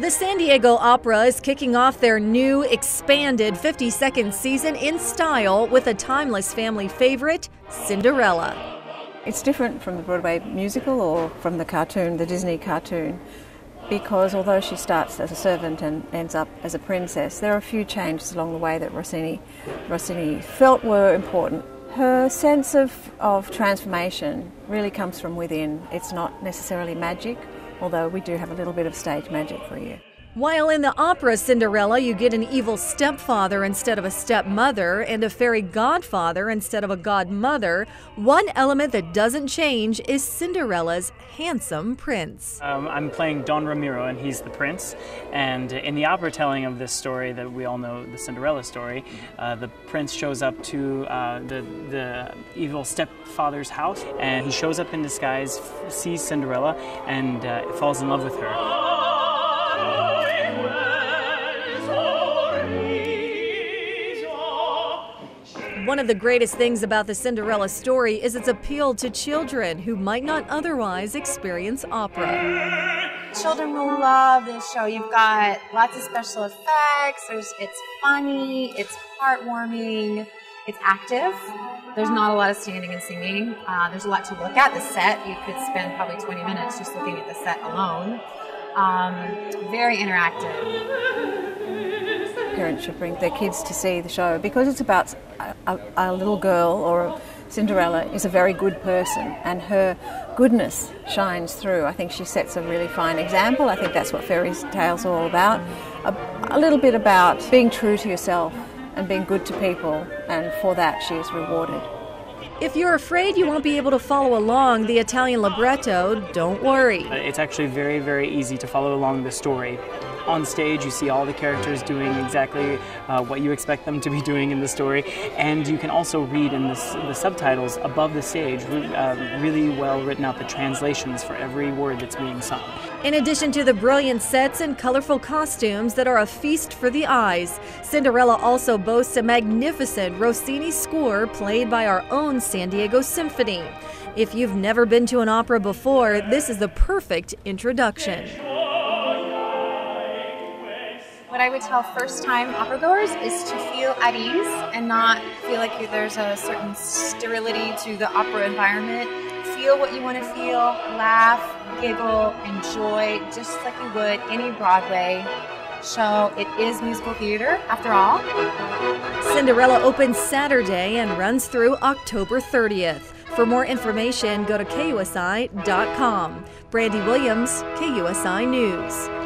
The San Diego Opera is kicking off their new, expanded 50 second season in style with a timeless family favorite, Cinderella. It's different from the Broadway musical or from the cartoon, the Disney cartoon, because although she starts as a servant and ends up as a princess, there are a few changes along the way that Rossini, Rossini felt were important. Her sense of, of transformation really comes from within. It's not necessarily magic although we do have a little bit of stage magic for you. While in the opera Cinderella, you get an evil stepfather instead of a stepmother and a fairy godfather instead of a godmother, one element that doesn't change is Cinderella's handsome prince. Um, I'm playing Don Ramiro, and he's the prince. And in the opera telling of this story that we all know, the Cinderella story, uh, the prince shows up to uh, the, the evil stepfather's house, and he shows up in disguise, sees Cinderella, and uh, falls in love with her. One of the greatest things about the Cinderella story is its appeal to children who might not otherwise experience opera. Children will love this show. You've got lots of special effects. There's, it's funny, it's heartwarming, it's active. There's not a lot of standing and singing. Uh, there's a lot to look at. The set, you could spend probably 20 minutes just looking at the set alone. Um, very interactive parents should bring their kids to see the show because it's about a, a, a little girl or a, Cinderella is a very good person and her goodness shines through. I think she sets a really fine example. I think that's what fairy tales are all about. A, a, little bit about being true to yourself and being good to people, and for that she is rewarded. If you're afraid you won't be able to follow along the Italian libretto, don't worry. It's actually very, very easy to follow along the story on stage. You see all the characters doing exactly uh, what you expect them to be doing in the story, and you can also read in this, the subtitles above the stage, uh, really well written out the translations for every word that's being sung. In addition to the brilliant sets and colorful costumes that are a feast for the eyes, Cinderella also boasts a magnificent Rossini score played by our own San Diego Symphony. If you've never been to an opera before, this is the perfect introduction. What I would tell first time opera goers is to feel at ease and not feel like there's a certain sterility to the opera environment. Feel what you want to feel, laugh, giggle, enjoy, just like you would any Broadway show. It is musical theater, after all. Cinderella opens Saturday and runs through October 30th. For more information, go to KUSI.com. Brandy Williams, KUSI News.